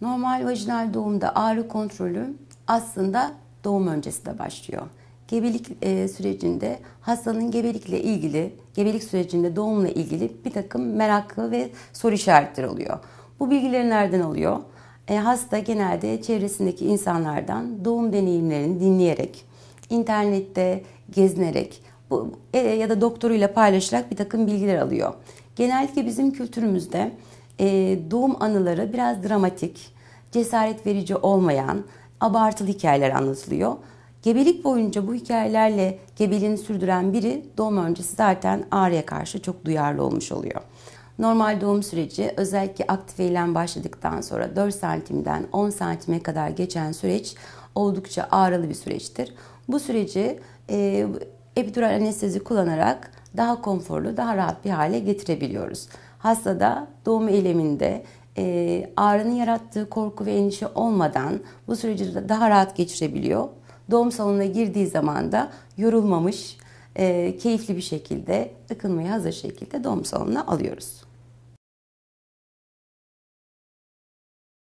Normal vajinal doğumda ağrı kontrolü aslında doğum öncesi de başlıyor. Gebelik e, sürecinde hastanın gebelikle ilgili, gebelik sürecinde doğumla ilgili bir takım meraklı ve soru işaretleri oluyor. Bu bilgileri nereden alıyor? E, hasta genelde çevresindeki insanlardan doğum deneyimlerini dinleyerek, internette gezinerek bu, e, ya da doktoruyla paylaşarak bir takım bilgiler alıyor. Genellikle bizim kültürümüzde e, doğum anıları biraz dramatik, cesaret verici olmayan, abartılı hikayeler anlatılıyor. Gebelik boyunca bu hikayelerle gebeliğini sürdüren biri doğum öncesi zaten ağrıya karşı çok duyarlı olmuş oluyor. Normal doğum süreci özellikle aktif eylem başladıktan sonra 4 santimden 10 santime kadar geçen süreç oldukça ağrılı bir süreçtir. Bu süreci e, epidural anestezi kullanarak daha konforlu, daha rahat bir hale getirebiliyoruz. Hastada doğum eyleminde e, ağrının yarattığı korku ve endişe olmadan bu süreci daha rahat geçirebiliyor. Doğum salonuna girdiği zaman da yorulmamış, e, keyifli bir şekilde ıkınmaya hazır şekilde doğum salonuna alıyoruz.